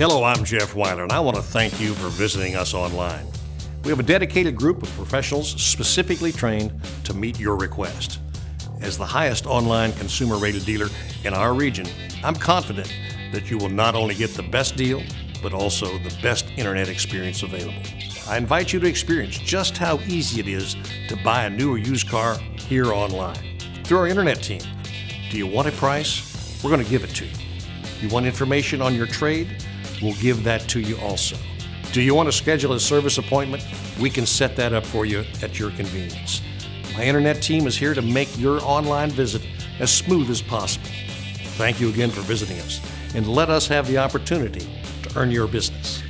Hello, I'm Jeff Wyler, and I want to thank you for visiting us online. We have a dedicated group of professionals specifically trained to meet your request. As the highest online consumer rated dealer in our region, I'm confident that you will not only get the best deal, but also the best internet experience available. I invite you to experience just how easy it is to buy a new or used car here online through our internet team. Do you want a price? We're going to give it to you. You want information on your trade? We'll give that to you also. Do you want to schedule a service appointment? We can set that up for you at your convenience. My internet team is here to make your online visit as smooth as possible. Thank you again for visiting us, and let us have the opportunity to earn your business.